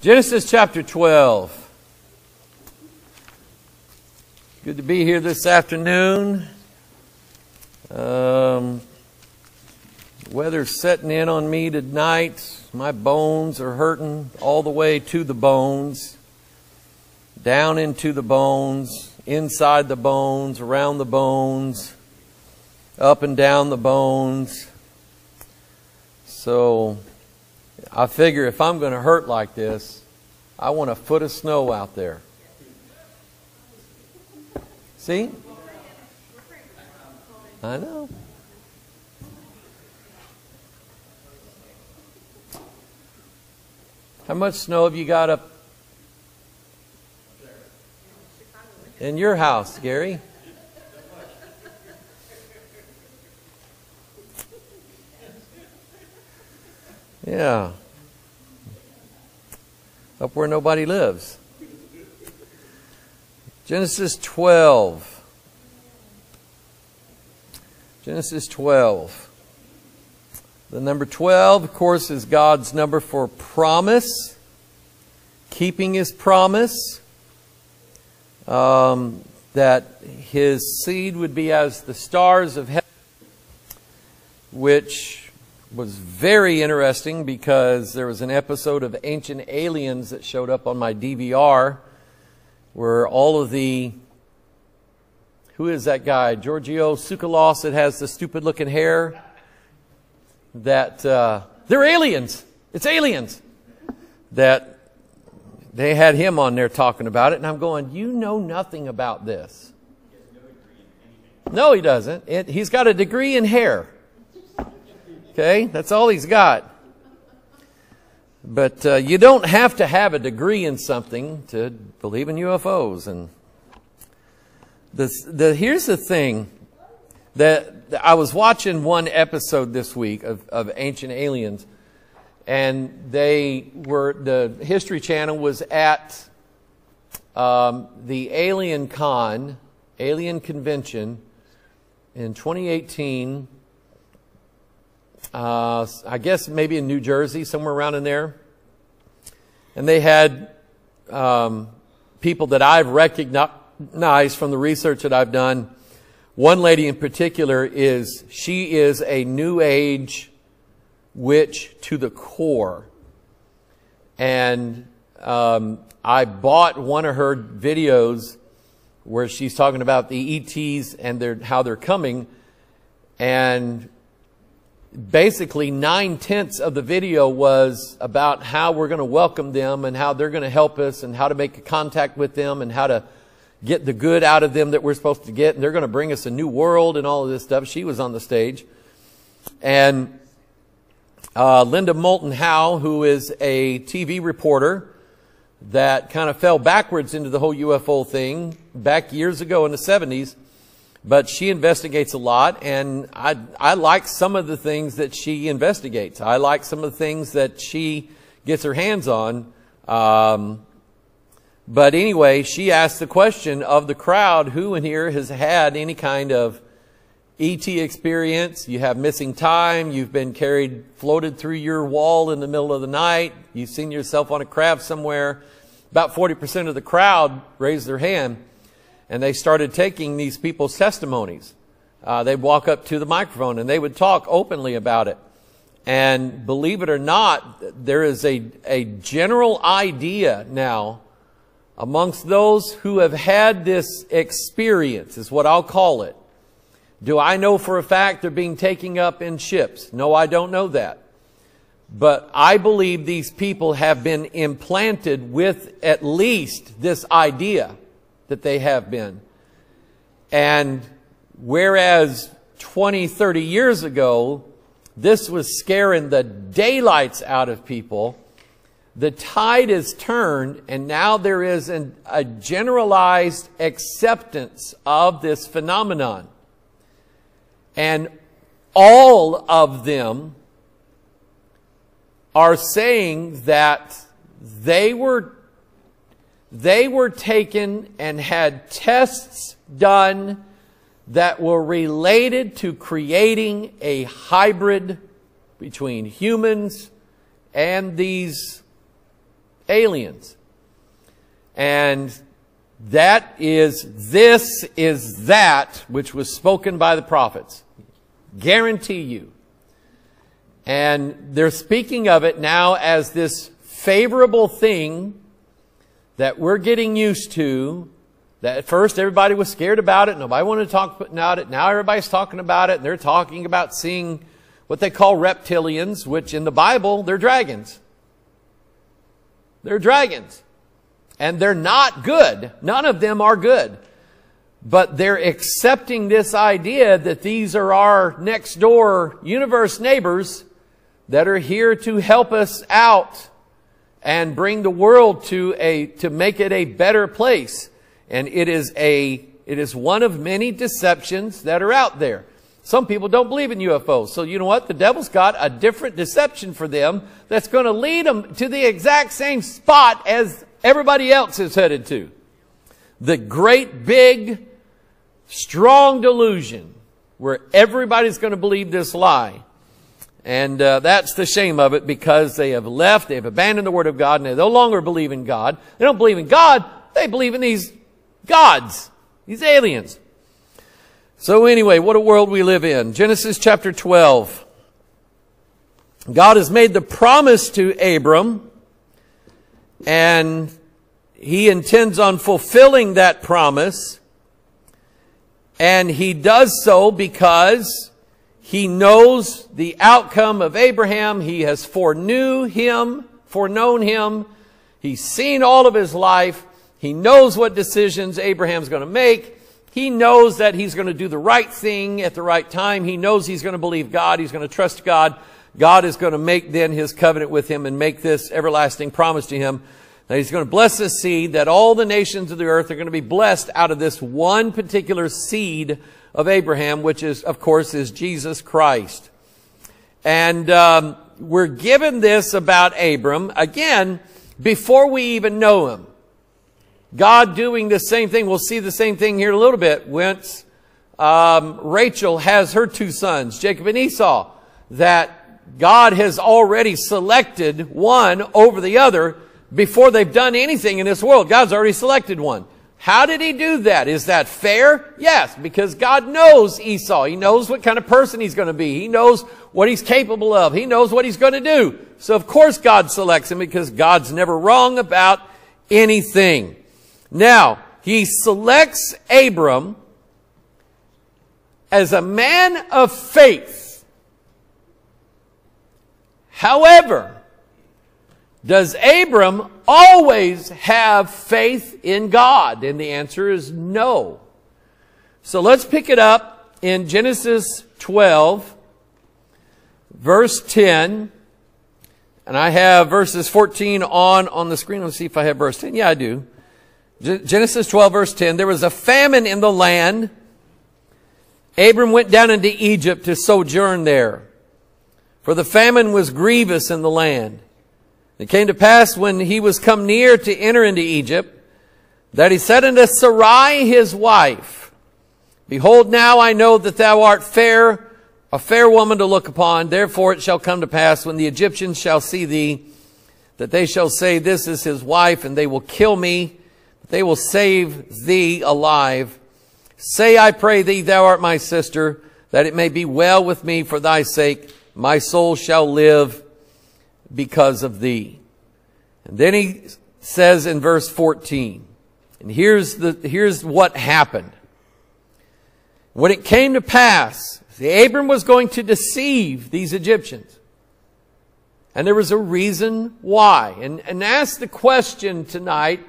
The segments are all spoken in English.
Genesis chapter 12. Good to be here this afternoon. Um, weather's setting in on me tonight. My bones are hurting all the way to the bones, down into the bones, inside the bones, around the bones, up and down the bones. So I figure if I'm going to hurt like this, I want a foot of snow out there. See? I know. How much snow have you got up in your house, Gary? Yeah. Up where nobody lives. Genesis 12. Genesis 12. The number 12, of course, is God's number for promise, keeping his promise, um, that his seed would be as the stars of heaven, which was very interesting because there was an episode of Ancient Aliens that showed up on my DVR where all of the who is that guy? Giorgio Tsoukalos that has the stupid looking hair. That uh, they're aliens. It's aliens. That they had him on there talking about it, and I'm going, you know nothing about this. No, he doesn't. It, he's got a degree in hair. Okay, that's all he's got. But uh, you don't have to have a degree in something to believe in UFOs. And the, the, here's the thing that I was watching one episode this week of, of Ancient Aliens, and they were the History Channel was at um, the Alien Con, Alien Convention in 2018 uh, I guess maybe in New Jersey, somewhere around in there. And they had um, people that I've recognized from the research that I've done. One lady in particular is, she is a New Age witch to the core. And um, I bought one of her videos where she's talking about the ETs and their, how they're coming. And basically nine tenths of the video was about how we're going to welcome them and how they're going to help us and how to make a contact with them and how to get the good out of them that we're supposed to get. And they're going to bring us a new world and all of this stuff. She was on the stage. And uh, Linda Moulton Howe, who is a TV reporter that kind of fell backwards into the whole UFO thing back years ago in the 70s, but she investigates a lot, and I, I like some of the things that she investigates. I like some of the things that she gets her hands on. Um, but anyway, she asked the question of the crowd, who in here has had any kind of ET experience? You have missing time. You've been carried, floated through your wall in the middle of the night. You've seen yourself on a craft somewhere. About 40% of the crowd raised their hand and they started taking these people's testimonies. Uh, they'd walk up to the microphone and they would talk openly about it. And believe it or not, there is a, a general idea now amongst those who have had this experience, is what I'll call it. Do I know for a fact they're being taken up in ships? No, I don't know that. But I believe these people have been implanted with at least this idea that they have been. And whereas 20, 30 years ago, this was scaring the daylights out of people, the tide has turned and now there is an, a generalized acceptance of this phenomenon. And all of them are saying that they were they were taken and had tests done that were related to creating a hybrid between humans and these aliens. And that is, this is that which was spoken by the prophets. Guarantee you. And they're speaking of it now as this favorable thing that we're getting used to. That at first everybody was scared about it. Nobody wanted to talk about it. Now everybody's talking about it. And they're talking about seeing what they call reptilians, which in the Bible, they're dragons. They're dragons. And they're not good. None of them are good. But they're accepting this idea that these are our next door universe neighbors that are here to help us out and bring the world to a, to make it a better place. And it is a, it is one of many deceptions that are out there. Some people don't believe in UFOs. So you know what? The devil's got a different deception for them that's going to lead them to the exact same spot as everybody else is headed to. The great big, strong delusion where everybody's going to believe this lie. And uh, that's the shame of it because they have left, they have abandoned the Word of God, and they no longer believe in God. They don't believe in God, they believe in these gods, these aliens. So anyway, what a world we live in. Genesis chapter 12. God has made the promise to Abram, and he intends on fulfilling that promise. And he does so because he knows the outcome of Abraham. He has foreknew him, foreknown him. He's seen all of his life. He knows what decisions Abraham's going to make. He knows that he's going to do the right thing at the right time. He knows he's going to believe God. He's going to trust God. God is going to make then his covenant with him and make this everlasting promise to him. That he's going to bless this seed, that all the nations of the earth are going to be blessed out of this one particular seed of Abraham, which is, of course, is Jesus Christ. And um, we're given this about Abram, again, before we even know him. God doing the same thing. We'll see the same thing here a little bit. Once um, Rachel has her two sons, Jacob and Esau, that God has already selected one over the other before they've done anything in this world. God's already selected one. How did he do that? Is that fair? Yes, because God knows Esau. He knows what kind of person he's going to be. He knows what he's capable of. He knows what he's going to do. So of course God selects him because God's never wrong about anything. Now, he selects Abram as a man of faith. However, does Abram always have faith in God? And the answer is no. So let's pick it up in Genesis 12, verse 10. And I have verses 14 on on the screen. Let's see if I have verse 10. Yeah, I do. Genesis 12 verse 10, there was a famine in the land. Abram went down into Egypt to sojourn there. For the famine was grievous in the land. It came to pass when he was come near to enter into Egypt, that he said unto Sarai his wife, Behold, now I know that thou art fair, a fair woman to look upon. Therefore it shall come to pass when the Egyptians shall see thee, that they shall say, This is his wife, and they will kill me but they will save thee alive. Say, I pray thee, thou art my sister, that it may be well with me for thy sake. My soul shall live because of thee. And then he says in verse 14, and here's the, here's what happened. When it came to pass, Abram was going to deceive these Egyptians. And there was a reason why. And, and ask the question tonight,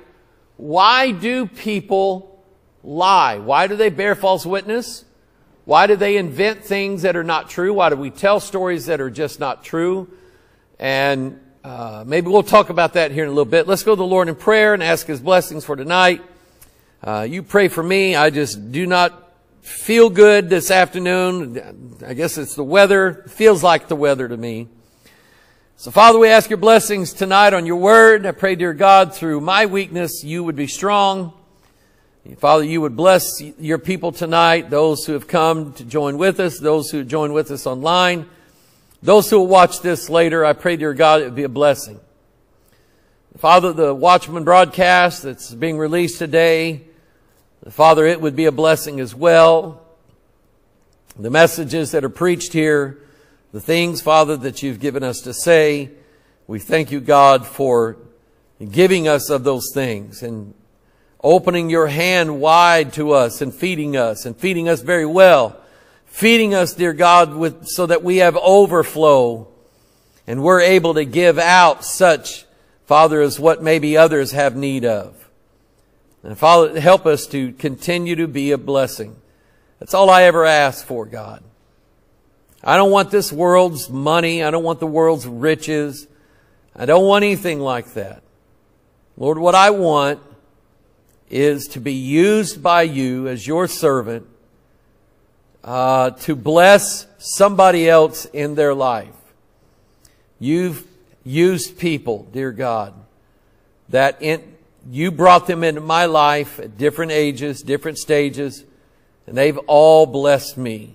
why do people lie? Why do they bear false witness? Why do they invent things that are not true? Why do we tell stories that are just not true? And uh, maybe we'll talk about that here in a little bit. Let's go to the Lord in prayer and ask His blessings for tonight. Uh, you pray for me. I just do not feel good this afternoon. I guess it's the weather. It feels like the weather to me. So Father, we ask your blessings tonight on your word. I pray, dear God, through my weakness, you would be strong. Father, you would bless your people tonight, those who have come to join with us, those who join with us online, those who will watch this later. I pray, dear God, it would be a blessing. Father, the Watchman broadcast that's being released today, Father, it would be a blessing as well. The messages that are preached here, the things, Father, that you've given us to say, we thank you, God, for giving us of those things and opening your hand wide to us and feeding us and feeding us very well. Feeding us, dear God, with, so that we have overflow and we're able to give out such Father, as what maybe others have need of. And Father, help us to continue to be a blessing. That's all I ever ask for, God. I don't want this world's money. I don't want the world's riches. I don't want anything like that. Lord, what I want is to be used by you as your servant uh, to bless somebody else in their life. You've used people, dear God, that in, you brought them into my life at different ages, different stages, and they've all blessed me.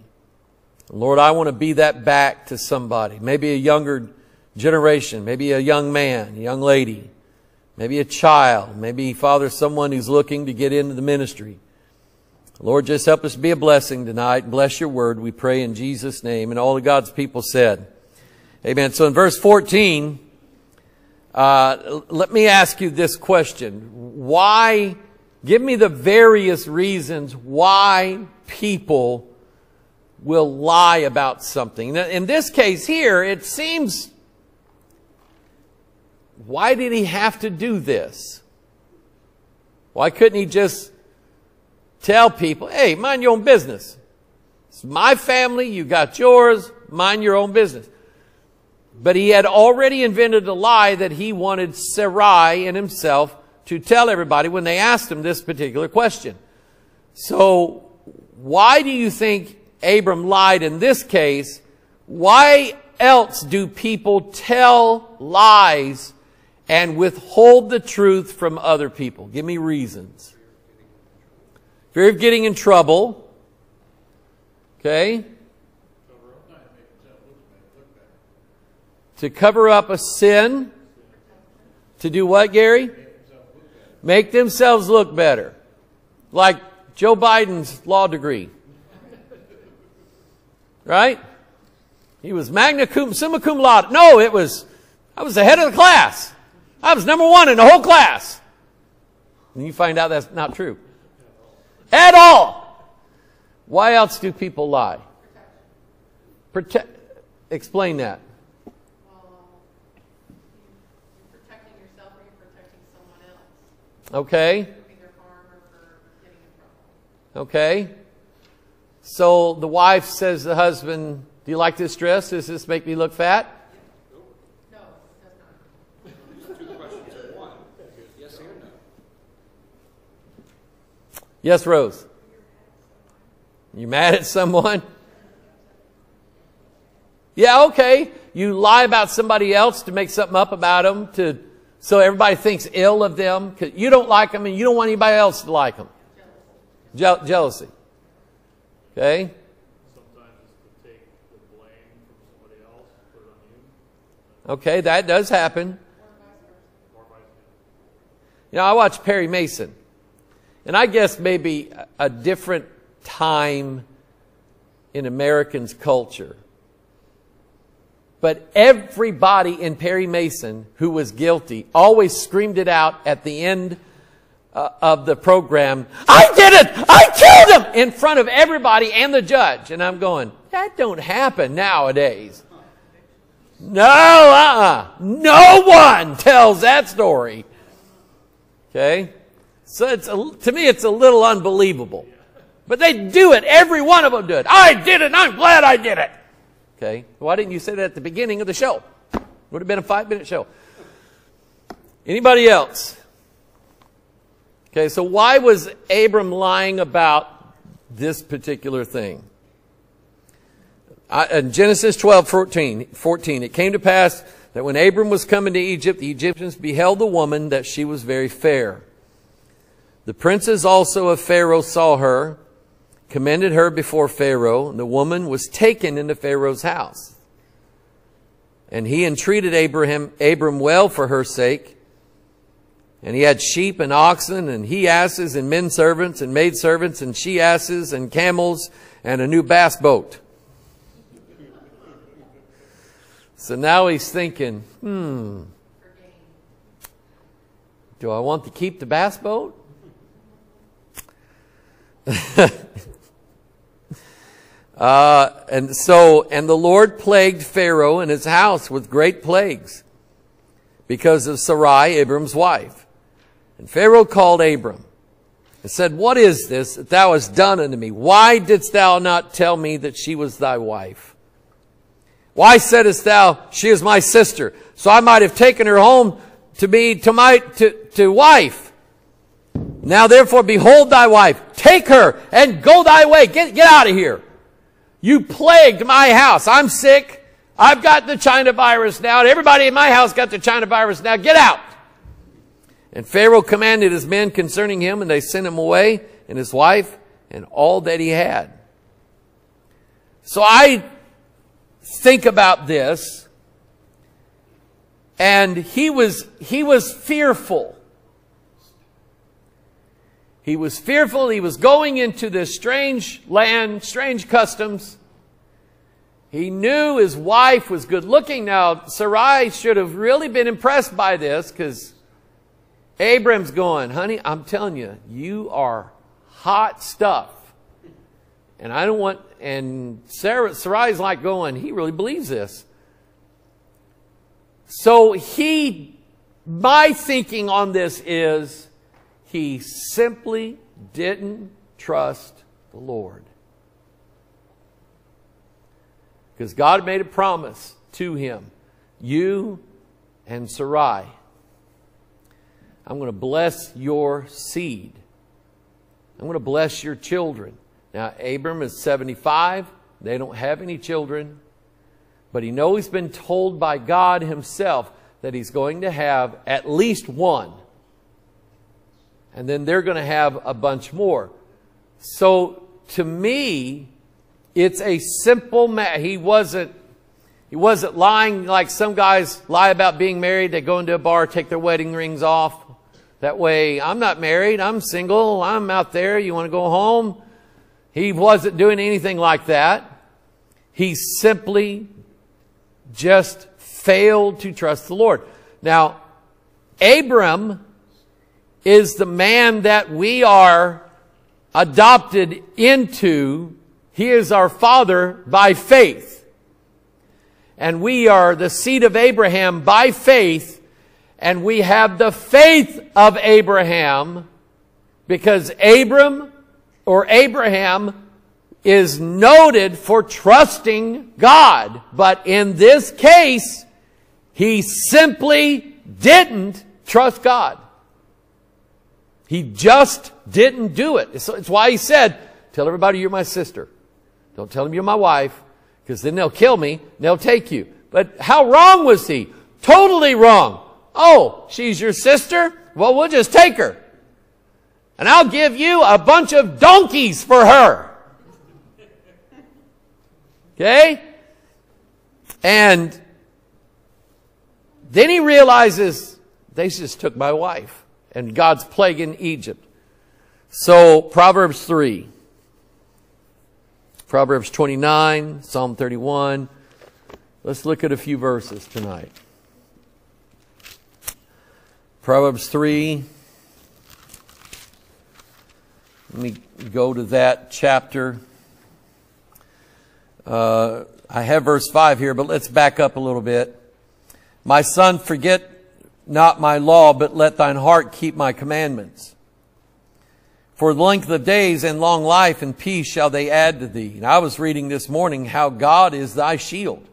Lord, I want to be that back to somebody, maybe a younger generation, maybe a young man, a young lady, maybe a child, maybe, Father, someone who's looking to get into the ministry. Lord, just help us be a blessing tonight. Bless your word, we pray in Jesus' name. And all of God's people said, Amen. So in verse 14, uh, let me ask you this question. Why, give me the various reasons why people will lie about something. In this case here, it seems, why did he have to do this? Why couldn't he just tell people, hey, mind your own business? It's my family, you got yours, mind your own business. But he had already invented a lie that he wanted Sarai and himself to tell everybody when they asked him this particular question. So why do you think Abram lied in this case? Why else do people tell lies and withhold the truth from other people? Give me reasons. Fear of getting in trouble. Okay. to cover up a sin. To do what, Gary? Make themselves look better. Like Joe Biden's law degree. Right? He was magna cum, summa cum laude. No, it was, I was the head of the class. I was number one in the whole class. And you find out that's not true. At all. Why else do people lie? Protect. Explain that. Okay. Okay. So the wife says to the husband, Do you like this dress? Does this make me look fat? No, it does not. Two questions in one. Yes or no? Yes, Rose. You mad at someone? Yeah, okay. You lie about somebody else to make something up about them, to so everybody thinks ill of them because you don't like them and you don't want anybody else to like them. Je- jealousy. Okay? Sometimes to take the blame on somebody else for the. Okay, that does happen. You know, I watch Perry Mason. And I guess maybe a different time in Americans' culture but everybody in Perry Mason who was guilty always screamed it out at the end uh, of the program, I did it! I killed him! In front of everybody and the judge. And I'm going, that don't happen nowadays. No, uh-uh. No one tells that story. Okay? So it's a, to me, it's a little unbelievable. But they do it. Every one of them do it. I did it. I'm glad I did it. Okay? Why didn't you say that at the beginning of the show? Would have been a five minute show. Anybody else? Okay, so why was Abram lying about this particular thing? I, in Genesis 12, 14, 14, it came to pass that when Abram was coming to Egypt, the Egyptians beheld the woman that she was very fair. The princes also of Pharaoh saw her commended her before Pharaoh, and the woman was taken into Pharaoh's house. And he entreated Abraham, Abram well for her sake, And he had sheep and oxen and he asses and men servants and maid servants and she asses and camels and a new bass boat. So now he's thinking, hmm, do I want to keep the bass boat? uh, and so, and the Lord plagued Pharaoh and his house with great plagues because of Sarai, Abram's wife. And Pharaoh called Abram and said, What is this that thou hast done unto me? Why didst thou not tell me that she was thy wife? Why saidst thou, she is my sister? So I might have taken her home to be to my to, to wife. Now therefore behold thy wife, take her and go thy way. Get get out of here. You plagued my house. I'm sick. I've got the China virus now. Everybody in my house got the China virus now. Get out. And Pharaoh commanded his men concerning him, and they sent him away, and his wife, and all that he had. So I think about this, and he was, he was fearful. He was fearful. He was going into this strange land, strange customs. He knew his wife was good looking. Now, Sarai should have really been impressed by this because Abram's going, honey, I'm telling you, you are hot stuff. And I don't want, and Sarah, Sarai's like going, he really believes this. So he, my thinking on this is, he simply didn't trust the Lord. Because God made a promise to him, you and Sarai I'm going to bless your seed. I'm going to bless your children. Now, Abram is 75. They don't have any children. But he knows he's been told by God himself that he's going to have at least one. And then they're going to have a bunch more. So, to me, it's a simple matter. He wasn't he wasn't lying like some guys lie about being married. They go into a bar, take their wedding rings off. That way, I'm not married, I'm single, I'm out there, you want to go home? He wasn't doing anything like that. He simply just failed to trust the Lord. Now, Abram is the man that we are adopted into. He is our father by faith. And we are the seed of Abraham by faith and we have the faith of Abraham because Abram or Abraham is noted for trusting God. But in this case, he simply didn't trust God. He just didn't do it. It's, it's why he said, tell everybody you're my sister. Don't tell them you're my wife, because then they'll kill me, they'll take you. But how wrong was he? Totally wrong. Oh, she's your sister? Well, we'll just take her. And I'll give you a bunch of donkeys for her. Okay? And then he realizes they just took my wife and God's plague in Egypt. So, Proverbs 3, Proverbs 29, Psalm 31. Let's look at a few verses tonight. Proverbs 3. Let me go to that chapter. Uh, I have verse 5 here, but let's back up a little bit. My son, forget not my law, but let thine heart keep my commandments. For length of days and long life and peace shall they add to thee. And I was reading this morning how God is thy shield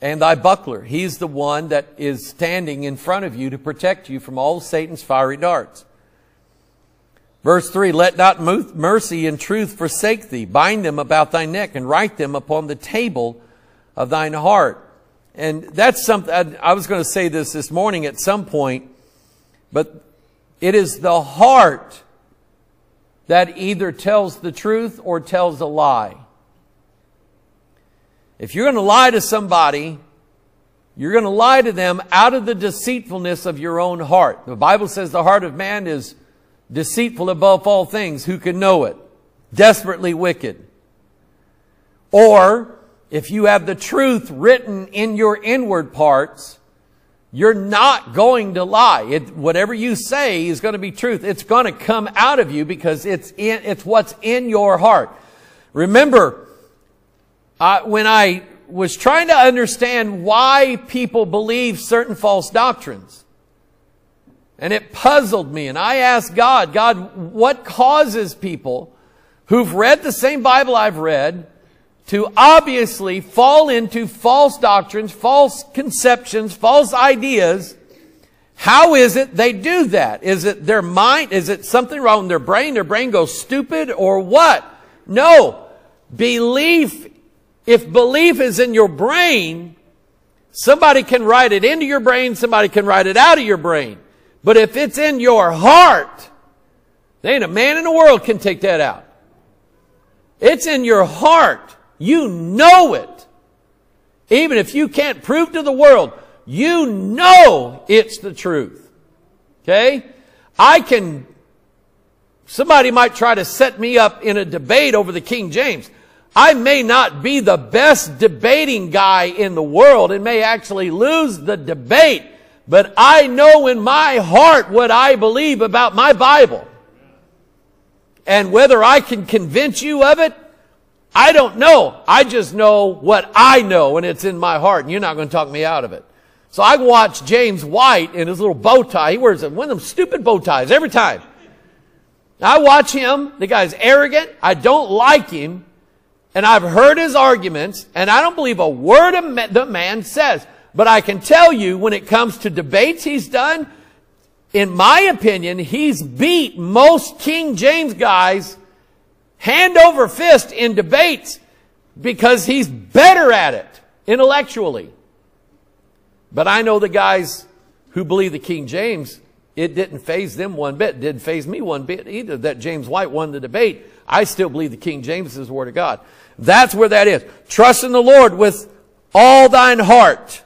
and thy buckler. He's the one that is standing in front of you to protect you from all Satan's fiery darts. Verse 3, Let not mercy and truth forsake thee. Bind them about thy neck and write them upon the table of thine heart. And that's something, I was going to say this this morning at some point, but it is the heart that either tells the truth or tells a lie. If you're going to lie to somebody, You're going to lie to them out of the deceitfulness of your own heart. The Bible says the heart of man is deceitful above all things. Who can know it? Desperately wicked. Or, if you have the truth written in your inward parts, you're not going to lie. It, whatever you say is going to be truth. It's going to come out of you because it's in, it's what's in your heart. Remember, uh, when I was trying to understand why people believe certain false doctrines, and it puzzled me, and I asked God, God, what causes people who've read the same Bible I've read, to obviously fall into false doctrines, false conceptions, false ideas. How is it they do that? Is it their mind? Is it something wrong with their brain? Their brain goes stupid or what? No. Belief, if belief is in your brain, somebody can write it into your brain, somebody can write it out of your brain. But if it's in your heart, there ain't a man in the world can take that out. It's in your heart. You know it. Even if you can't prove to the world, you know it's the truth. Okay? I can, somebody might try to set me up in a debate over the King James. I may not be the best debating guy in the world and may actually lose the debate, but I know in my heart what I believe about my Bible. And whether I can convince you of it, I don't know. I just know what I know and it's in my heart and you're not going to talk me out of it. So I watch James White in his little bow tie. He wears one of them stupid bow ties every time. I watch him. The guy's arrogant. I don't like him. And I've heard his arguments and I don't believe a word the man says. But I can tell you when it comes to debates he's done, in my opinion, he's beat most King James guys hand over fist in debates because he's better at it intellectually. But I know the guys who believe the King James, it didn't faze them one bit. It didn't faze me one bit either that James White won the debate. I still believe the King James is the Word of God. That's where that is. Trust in the Lord with all thine heart.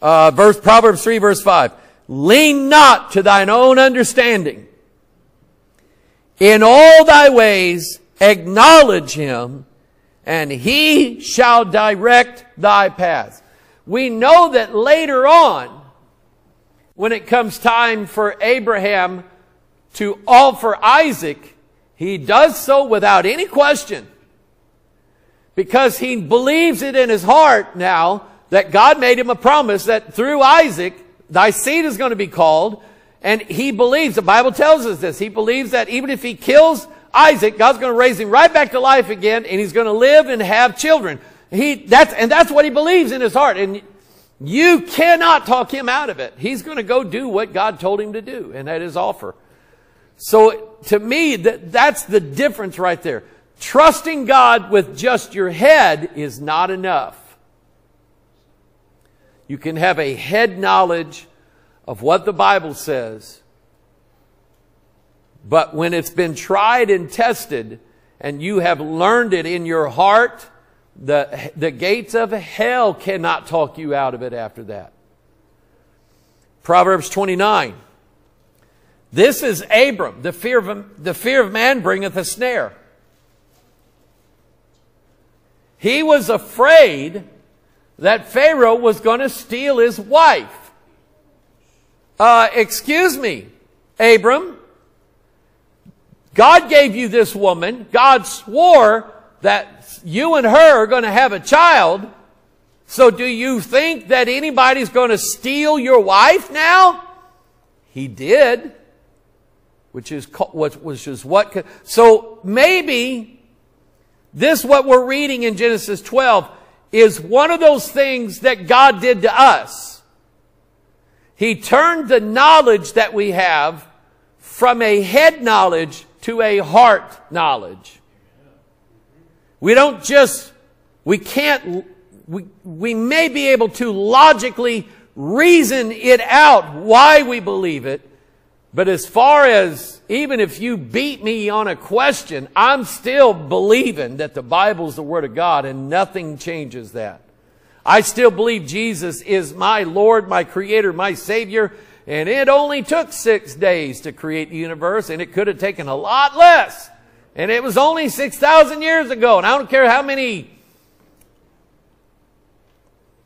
Uh, verse, Proverbs 3 verse 5. Lean not to thine own understanding. In all thy ways acknowledge him, and he shall direct thy paths. We know that later on, when it comes time for Abraham to offer Isaac, he does so without any question. Because he believes it in his heart now that God made him a promise that through Isaac, thy seed is going to be called, and he believes, the Bible tells us this, he believes that even if he kills Isaac, God's going to raise him right back to life again, and he's going to live and have children. He, that's, and that's what he believes in his heart. And you cannot talk him out of it. He's going to go do what God told him to do, and that is offer. So to me, that, that's the difference right there. Trusting God with just your head is not enough. You can have a head knowledge of what the Bible says. But when it's been tried and tested and you have learned it in your heart, the, the gates of hell cannot talk you out of it after that. Proverbs 29. This is Abram. The fear of, the fear of man bringeth a snare. He was afraid that Pharaoh was going to steal his wife. Uh, excuse me, Abram. God gave you this woman. God swore that you and her are going to have a child. So do you think that anybody's going to steal your wife now? He did. Which is, which is what, so maybe this what we're reading in Genesis 12 is one of those things that God did to us. He turned the knowledge that we have from a head knowledge to a heart knowledge. We don't just, we can't, we, we may be able to logically reason it out why we believe it, but as far as even if you beat me on a question, I'm still believing that the Bible is the Word of God and nothing changes that. I still believe Jesus is my Lord, my Creator, my Savior, and it only took six days to create the universe, and it could have taken a lot less. And it was only 6,000 years ago, and I don't care how many,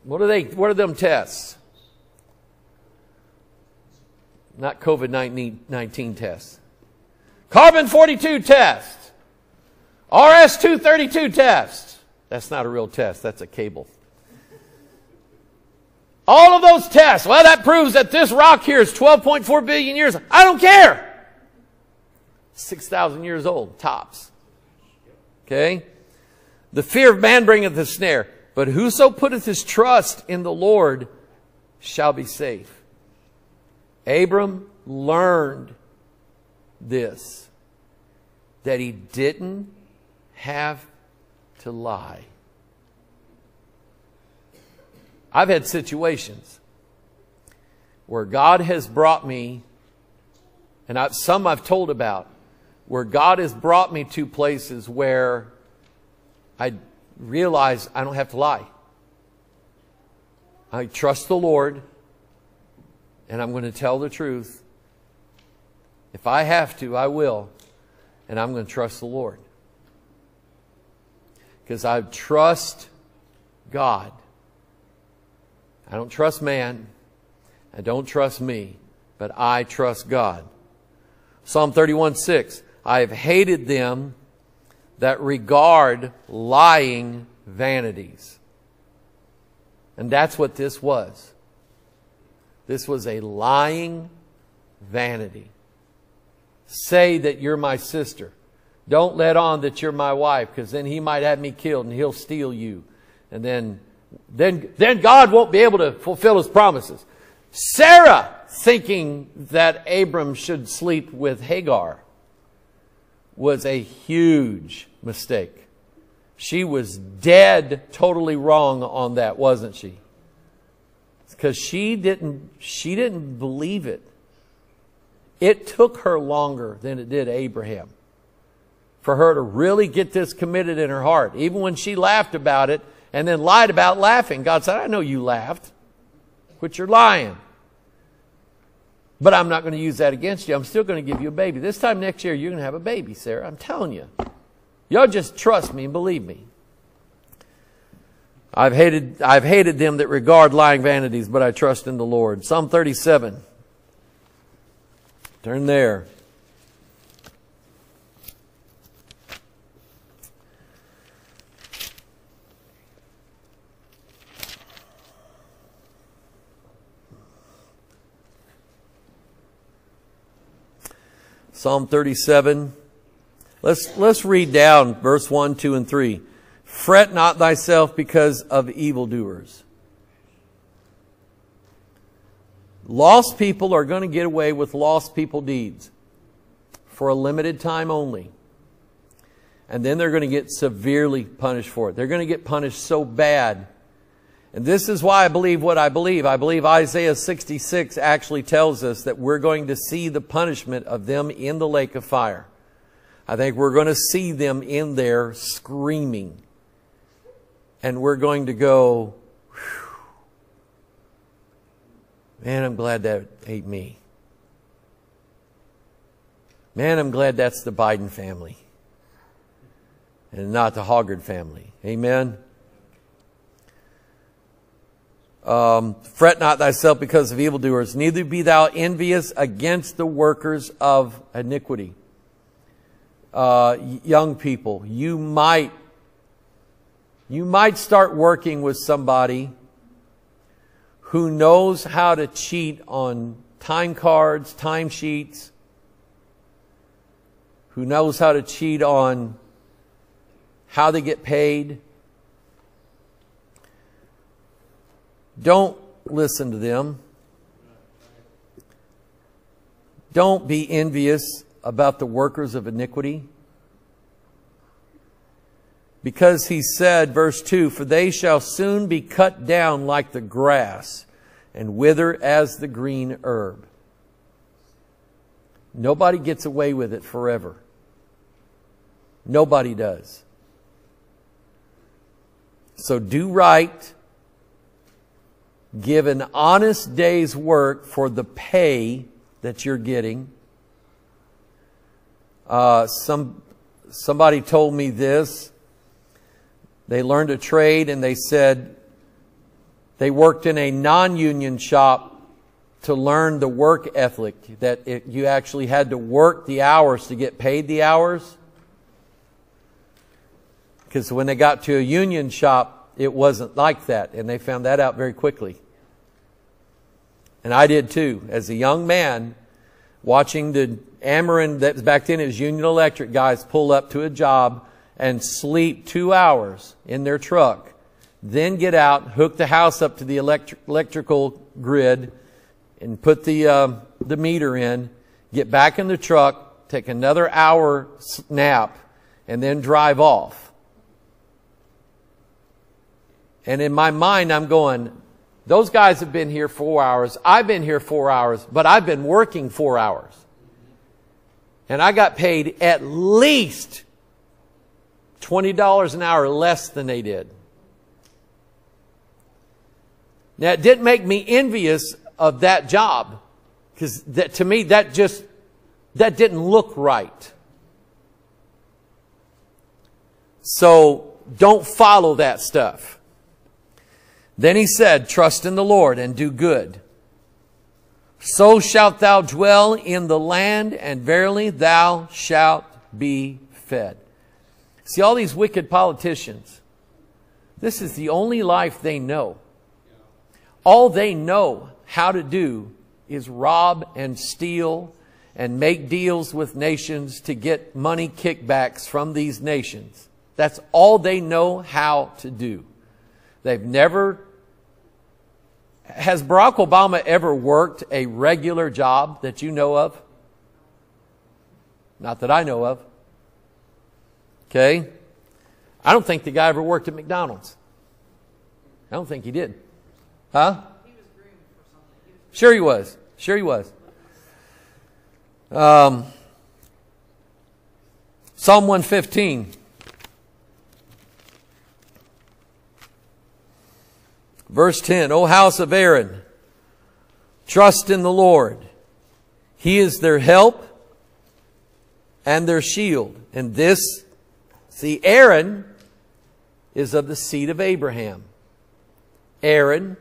what are they, what are them tests? Not COVID-19 tests. Carbon 42 test. RS 232 test. That's not a real test, that's a cable. All of those tests, well, that proves that this rock here is 12.4 billion years. I don't care. 6,000 years old, tops. Okay? The fear of man bringeth a snare, but whoso putteth his trust in the Lord shall be safe. Abram learned this, that he didn't have to lie. I've had situations where God has brought me, and I've, some I've told about, where God has brought me to places where I realize I don't have to lie. I trust the Lord, and I'm going to tell the truth. If I have to, I will, and I'm going to trust the Lord. Because I trust God. I don't trust man. I don't trust me, but I trust God. Psalm 31 6. I have hated them that regard lying vanities. And that's what this was. This was a lying vanity. Say that you're my sister. Don't let on that you're my wife, because then he might have me killed and he'll steal you. And then then, then God won't be able to fulfill his promises. Sarah thinking that Abram should sleep with Hagar was a huge mistake. She was dead totally wrong on that, wasn't she? Because she didn't, she didn't believe it. It took her longer than it did Abraham for her to really get this committed in her heart. Even when she laughed about it, and then lied about laughing. God said, I know you laughed. Quit your lying. But I'm not going to use that against you. I'm still going to give you a baby. This time next year, you're going to have a baby, Sarah. I'm telling you. Y'all just trust me and believe me. I've hated, I've hated them that regard lying vanities, but I trust in the Lord. Psalm 37. Turn there. Psalm 37. Let's, let's read down verse 1, 2, and 3. Fret not thyself because of evildoers. Lost people are going to get away with lost people deeds for a limited time only. And then they're going to get severely punished for it. They're going to get punished so bad and this is why I believe what I believe. I believe Isaiah 66 actually tells us that we're going to see the punishment of them in the lake of fire. I think we're going to see them in there screaming. And we're going to go, man, I'm glad that ain't me. Man, I'm glad that's the Biden family and not the Hoggard family. Amen. Um, fret not thyself because of evildoers, neither be thou envious against the workers of iniquity. Uh, young people, you might, you might start working with somebody who knows how to cheat on time cards, time sheets, who knows how to cheat on how they get paid. Don't listen to them. Don't be envious about the workers of iniquity. Because he said, verse 2, For they shall soon be cut down like the grass and wither as the green herb. Nobody gets away with it forever. Nobody does. So do right give an honest day's work for the pay that you're getting. Uh, some, somebody told me this. They learned a trade and they said they worked in a non-union shop to learn the work ethic, that it, you actually had to work the hours to get paid the hours. Because when they got to a union shop, it wasn't like that, and they found that out very quickly. And I did too. As a young man, watching the Ameren, that back then it was Union Electric guys, pull up to a job and sleep two hours in their truck, then get out, hook the house up to the electric, electrical grid, and put the, uh, the meter in, get back in the truck, take another hour nap, and then drive off. And in my mind, I'm going, those guys have been here four hours. I've been here four hours, but I've been working four hours. And I got paid at least $20 an hour less than they did. Now, it didn't make me envious of that job. Because to me, that just, that didn't look right. So don't follow that stuff. Then he said, trust in the Lord and do good. So shalt thou dwell in the land and verily thou shalt be fed. See all these wicked politicians. This is the only life they know. All they know how to do is rob and steal and make deals with nations to get money kickbacks from these nations. That's all they know how to do. They've never, has Barack Obama ever worked a regular job that you know of? Not that I know of. Okay? I don't think the guy ever worked at McDonald's. I don't think he did. Huh? Sure he was. Sure he was. Um, Psalm 115. Verse 10, O house of Aaron, trust in the Lord. He is their help and their shield. And this, see, Aaron is of the seed of Abraham. Aaron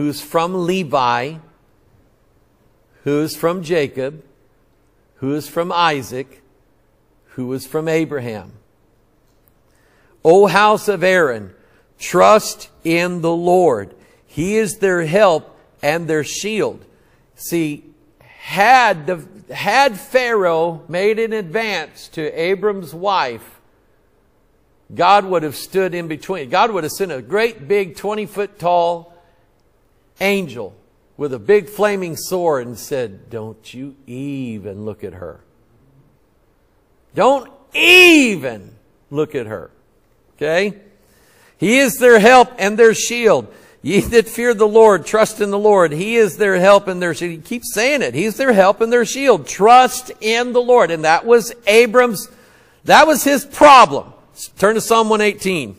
who's from Levi, who's from Jacob, who is from Isaac, who is from Abraham. O house of Aaron, trust in the Lord. He is their help and their shield. See, had, the, had Pharaoh made an advance to Abram's wife, God would have stood in between. God would have sent a great big 20 foot tall angel with a big flaming sword and said, Don't you even look at her. Don't even look at her. Okay? He is their help and their shield. Ye that fear the Lord, trust in the Lord. He is their help and their shield. He keeps saying it. He's their help and their shield. Trust in the Lord. And that was Abram's, that was his problem. Turn to Psalm 118.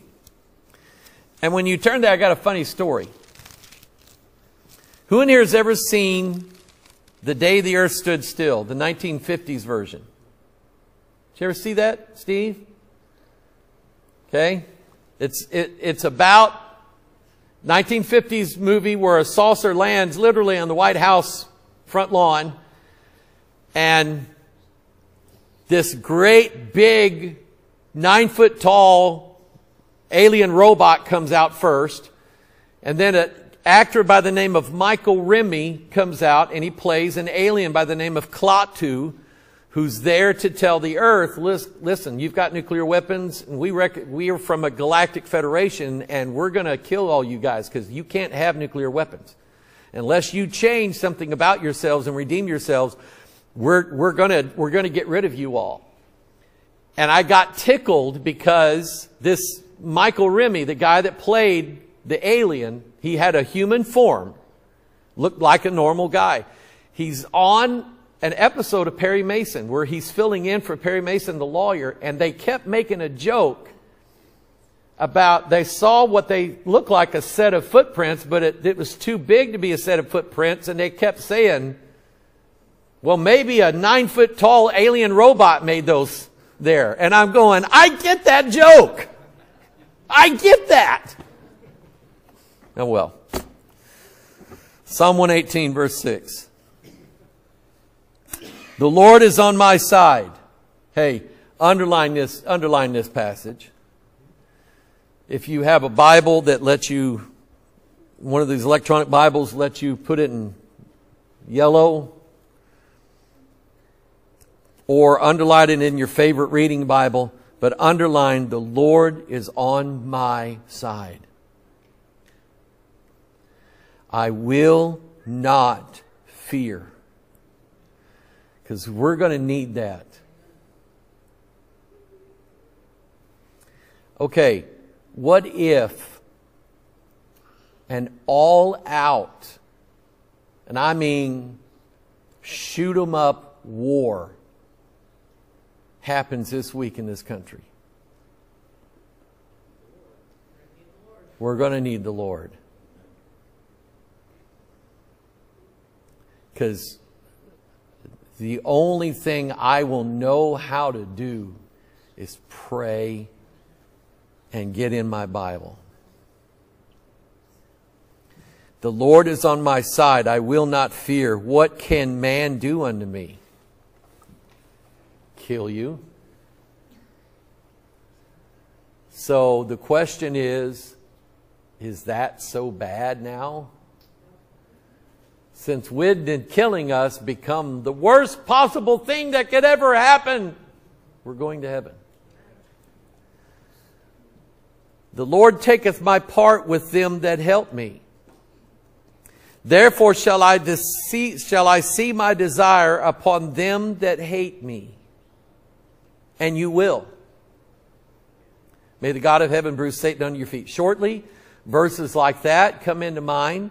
And when you turn there, I got a funny story. Who in here has ever seen The Day the Earth Stood Still, the 1950s version? Did you ever see that, Steve? Okay. It's, it, it's about 1950s movie where a saucer lands literally on the White House front lawn and this great big nine foot tall alien robot comes out first and then an actor by the name of Michael Rennie comes out and he plays an alien by the name of Klaatu who's there to tell the earth, listen, you've got nuclear weapons and we, we are from a galactic federation and we're going to kill all you guys because you can't have nuclear weapons. Unless you change something about yourselves and redeem yourselves, we're, we're going we're gonna get rid of you all. And I got tickled because this Michael Rennie, the guy that played the alien, he had a human form, looked like a normal guy. He's on an episode of Perry Mason where he's filling in for Perry Mason, the lawyer, and they kept making a joke about, they saw what they looked like a set of footprints, but it, it was too big to be a set of footprints, and they kept saying, well, maybe a nine foot tall alien robot made those there. And I'm going, I get that joke. I get that. Oh well. Psalm 118 verse 6. The Lord is on my side. Hey, underline this, underline this passage. If you have a Bible that lets you, one of these electronic Bibles lets you put it in yellow, or underline it in your favorite reading Bible, but underline the Lord is on my side. I will not fear. Because we're going to need that. Okay, what if an all out, and I mean shoot 'em up war happens this week in this country. We're going to need the Lord. Because the only thing I will know how to do is pray and get in my Bible. The Lord is on my side. I will not fear. What can man do unto me? kill you. So the question is is that so bad now? Since when and killing us become the worst possible thing that could ever happen? We're going to heaven. The Lord taketh my part with them that help me. Therefore shall I, shall I see my desire upon them that hate me and you will. May the God of heaven bruise Satan under your feet. Shortly, verses like that come into mind.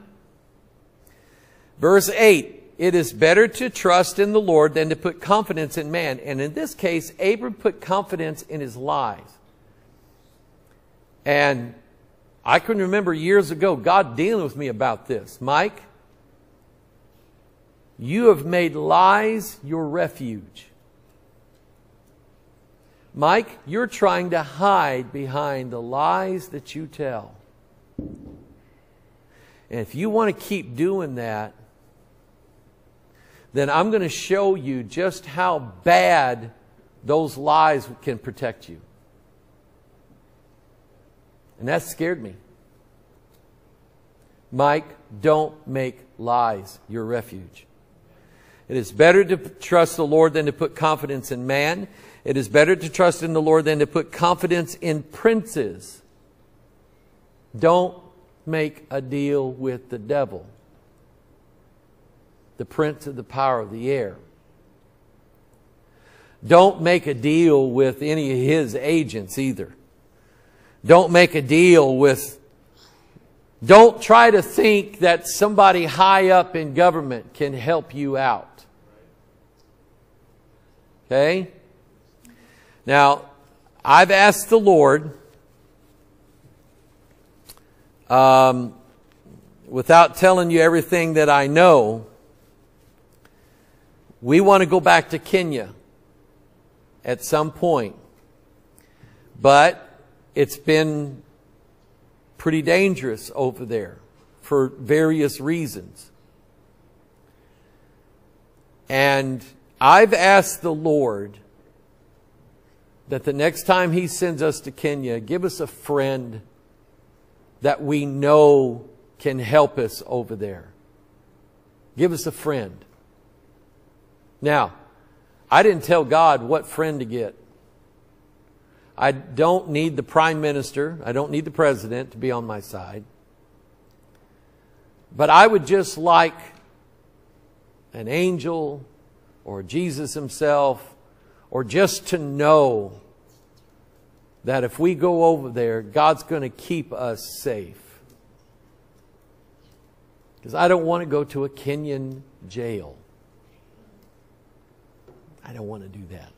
Verse 8, it is better to trust in the Lord than to put confidence in man. And in this case, Abram put confidence in his lies. And I can remember years ago God dealing with me about this. Mike, you have made lies your refuge. Mike, you're trying to hide behind the lies that you tell. And if you want to keep doing that, then I'm going to show you just how bad those lies can protect you. And that scared me. Mike, don't make lies your refuge. It is better to trust the Lord than to put confidence in man. It is better to trust in the Lord than to put confidence in princes. Don't make a deal with the devil, the prince of the power of the air. Don't make a deal with any of his agents either. Don't make a deal with, don't try to think that somebody high up in government can help you out. Okay? Now, I've asked the Lord, um, without telling you everything that I know, we want to go back to Kenya at some point. But it's been pretty dangerous over there for various reasons. And I've asked the Lord that the next time he sends us to Kenya, give us a friend that we know can help us over there. Give us a friend. Now, I didn't tell God what friend to get. I don't need the prime minister. I don't need the president to be on my side. But I would just like an angel or Jesus himself or just to know that if we go over there, God's going to keep us safe. Because I don't want to go to a Kenyan jail. I don't want to do that.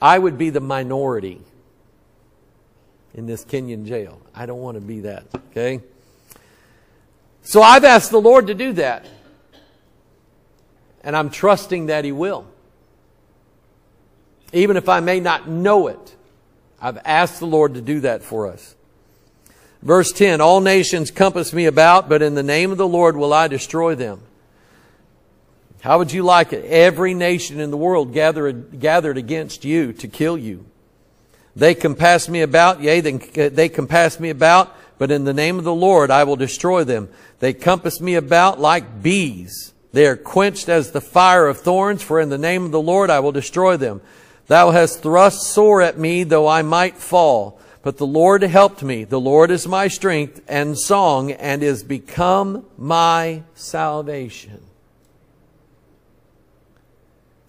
I would be the minority. in this Kenyan jail. I don't want to be that, okay? So I've asked the Lord to do that. And I'm trusting that He will. Even if I may not know it, I've asked the Lord to do that for us. Verse 10 All nations compass me about, but in the name of the Lord will I destroy them. How would you like it? Every nation in the world gathered, gathered against you to kill you. They compass me about, yea, they, they compass me about, but in the name of the Lord I will destroy them. They compass me about like bees. They are quenched as the fire of thorns, for in the name of the Lord I will destroy them. Thou hast thrust sore at me, though I might fall. But the Lord helped me. The Lord is my strength and song, and is become my salvation.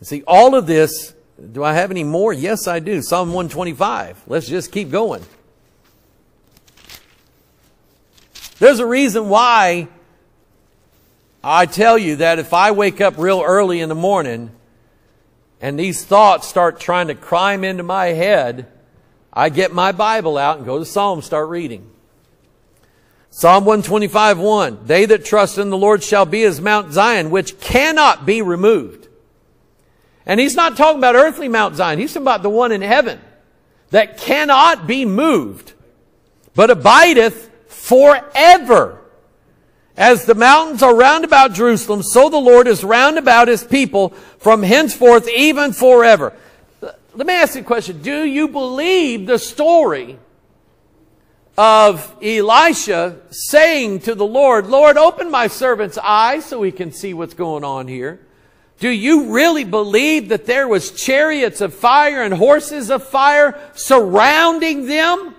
See, all of this, do I have any more? Yes, I do. Psalm 125. Let's just keep going. There's a reason why I tell you that if I wake up real early in the morning and these thoughts start trying to climb into my head, I get my Bible out and go to Psalm, start reading. Psalm 125, 1. They that trust in the Lord shall be as Mount Zion, which cannot be removed and he's not talking about earthly Mount Zion. He's talking about the one in heaven that cannot be moved, but abideth forever. As the mountains are round about Jerusalem, so the Lord is round about his people from henceforth even forever. Let me ask you a question. Do you believe the story of Elisha saying to the Lord, Lord, open my servant's eyes so he can see what's going on here? Do you really believe that there was chariots of fire and horses of fire surrounding them?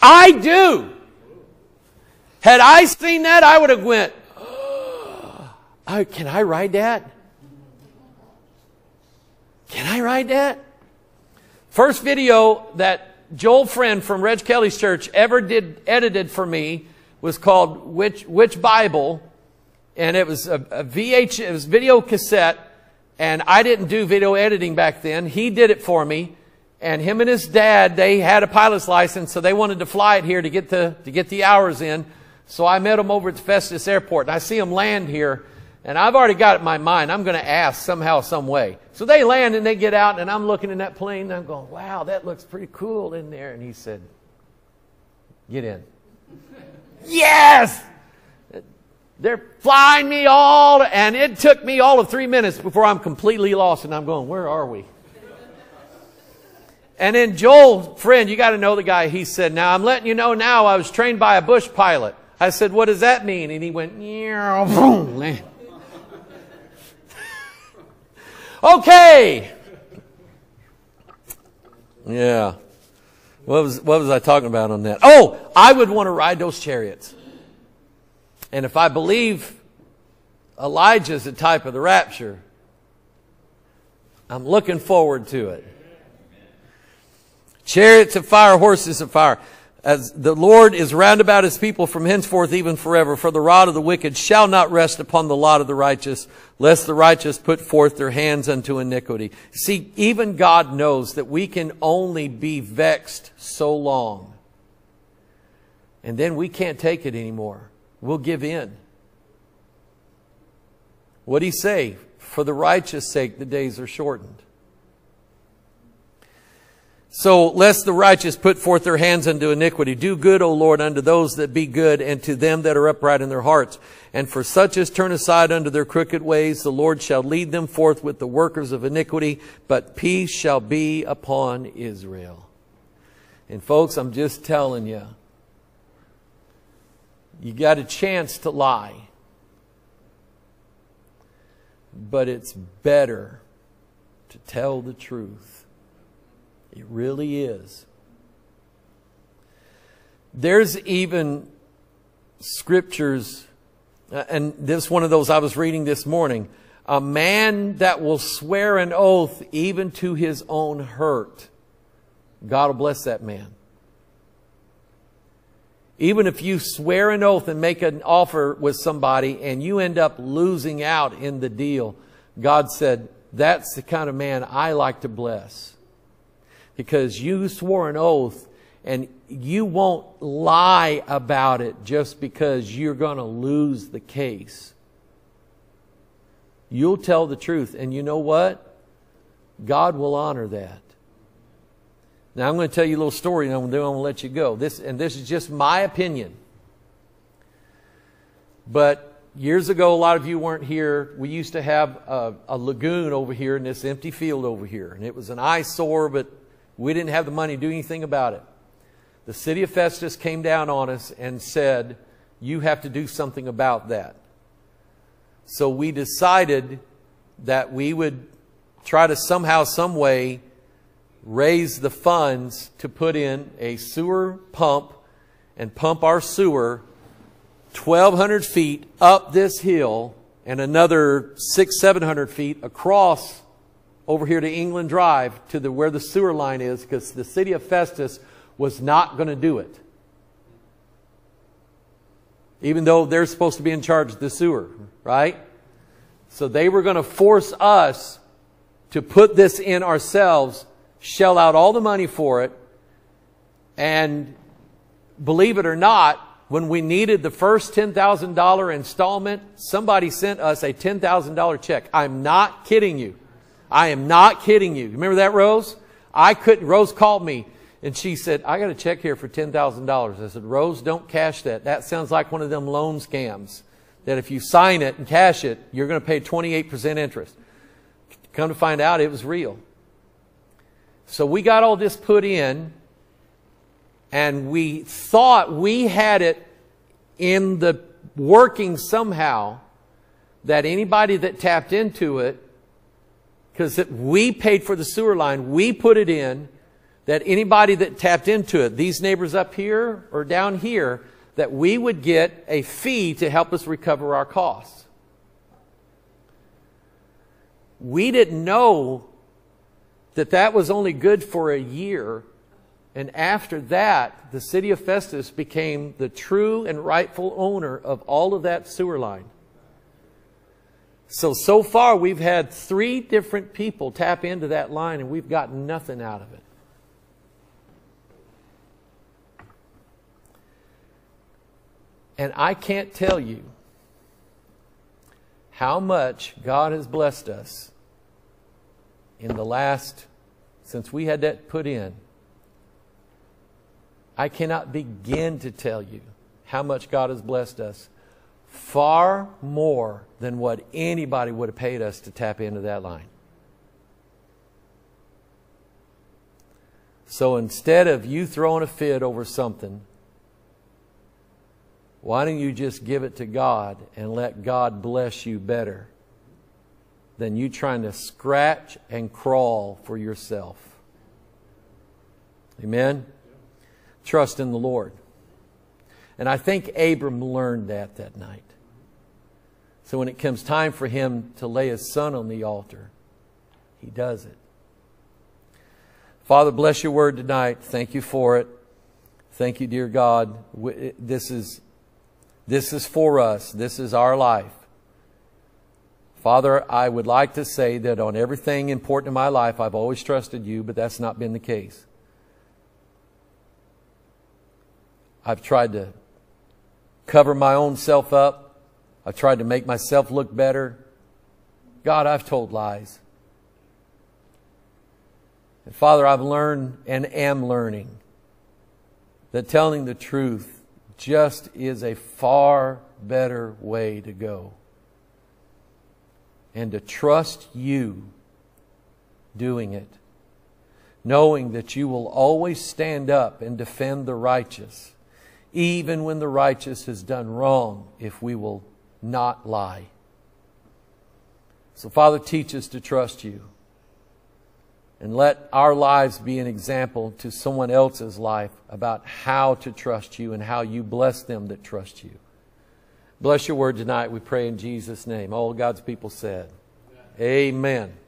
I do. Had I seen that, I would have went, oh, can I ride that? Can I ride that? First video that Joel Friend from Reg Kelly's church ever did edited for me was called Which, Which Bible? And it was a, a VH, it was video cassette, and I didn't do video editing back then. He did it for me, and him and his dad, they had a pilot's license, so they wanted to fly it here to get the to get the hours in. So I met them over at the Festus Airport, and I see them land here, and I've already got it in my mind. I'm going to ask somehow, some way. So they land and they get out, and I'm looking in that plane, and I'm going, "Wow, that looks pretty cool in there." And he said, "Get in." yes. They're flying me all, and it took me all of three minutes before I'm completely lost, and I'm going, where are we? And then Joel, friend, you got to know the guy. He said, now I'm letting you know now I was trained by a bush pilot. I said, what does that mean? And he went, boom, okay. Yeah. What was, what was I talking about on that? Oh, I would want to ride those chariots. And if I believe Elijah is a type of the rapture, I'm looking forward to it. Chariots of fire, horses of fire. As the Lord is round about his people from henceforth even forever, for the rod of the wicked shall not rest upon the lot of the righteous, lest the righteous put forth their hands unto iniquity. See, even God knows that we can only be vexed so long. And then we can't take it anymore will give in. What did he say? For the righteous sake, the days are shortened. So, lest the righteous put forth their hands unto iniquity. Do good, O Lord, unto those that be good, and to them that are upright in their hearts. And for such as turn aside unto their crooked ways, the Lord shall lead them forth with the workers of iniquity, but peace shall be upon Israel. And folks, I'm just telling you, you got a chance to lie. But it's better to tell the truth. It really is. There's even scriptures, uh, and this one of those I was reading this morning. A man that will swear an oath even to his own hurt. God will bless that man. Even if you swear an oath and make an offer with somebody and you end up losing out in the deal, God said, that's the kind of man I like to bless. Because you swore an oath And you won't lie about it just because you're going to lose the case. You'll tell the truth. And you know what? God will honor that. Now I'm going to tell you a little story and then I'm going to let you go. This, and this is just my opinion. But years ago, a lot of you weren't here. We used to have a, a lagoon over here in this empty field over here. And it was an eyesore, but we didn't have the money to do anything about it. The city of Festus came down on us and said, You have to do something about that. So we decided that we would try to somehow, some way, raise the funds to put in a sewer pump and pump our sewer 1,200 feet up this hill and another six, 700 feet across over here to England Drive to the, where the sewer line is because the city of Festus was not going to do it. Even though they're supposed to be in charge of the sewer, right? So they were going to force us to put this in ourselves shell out all the money for it. And believe it or not, when we needed the first $10,000 installment, somebody sent us a $10,000 check. I'm not kidding you. I am not kidding you. Remember that, Rose? I couldn't, Rose called me and she said, I got a check here for $10,000. I said, Rose, don't cash that. That sounds like one of them loan scams that if you sign it and cash it, you're going to pay 28% interest. Come to find out, it was real. So we got all this put in, and we thought we had it in the working somehow that anybody that tapped into it, because we paid for the sewer line, we put it in, that anybody that tapped into it, these neighbors up here or down here, that we would get a fee to help us recover our costs. We didn't know that that was only good for a year. And after that, the city of Festus became the true and rightful owner of all of that sewer line. So, so far we've had three different people tap into that line and we've gotten nothing out of it. And I can't tell you how much God has blessed us in the last, since we had that put in, I cannot begin to tell you how much God has blessed us. Far more than what anybody would have paid us to tap into that line. So instead of you throwing a fit over something, why don't you just give it to God and let God bless you better? Than you trying to scratch and crawl for yourself. Amen? Trust in the Lord. And I think Abram learned that that night. So when it comes time for him to lay his son on the altar, he does it. Father, bless your word tonight. Thank you for it. Thank you, dear God. This is, this is for us. This is our life. Father, I would like to say that on everything important in my life, I've always trusted you, but that's not been the case. I've tried to cover my own self up. I've tried to make myself look better. God, I've told lies. And Father, I've learned and am learning that telling the truth just is a far better way to go and to trust you doing it, knowing that you will always stand up and defend the righteous, even when the righteous has done wrong, if we will not lie. So, Father, teach us to trust you. And let our lives be an example to someone else's life about how to trust you and how you bless them that trust you. Bless your word tonight, we pray in Jesus' name. All God's people said, Amen. Amen.